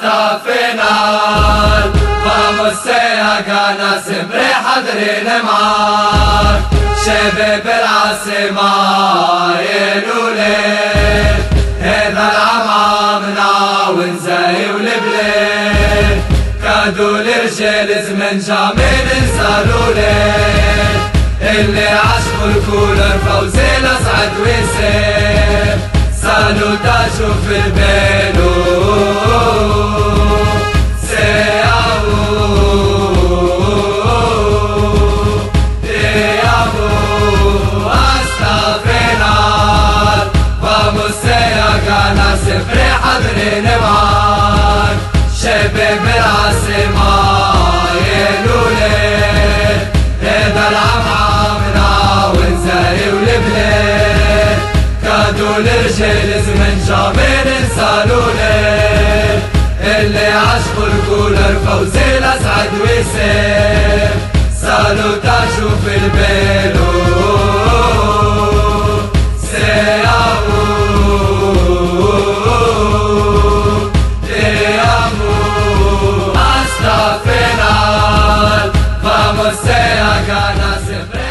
hasta final Vamos sea gana siempre حاضرين معاك شباب العاصمة يلولين هذا العام عامنا ونزاي والبلاد كادوا الرجال زمن جامل نسالولين اللي عشقوا الكولر فوزي لسعد وسام سالوتاجو في البالو حضرين معاك شباب العاصمة كادوا الرجال زمن جابر نسالولين اللي عشقوا الكولر فوزي الأسعد وسام سالوتا شوف البيلو Era ganas de